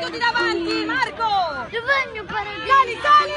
tutti davanti, Marco! Giovanni, paragone. Sali, sali!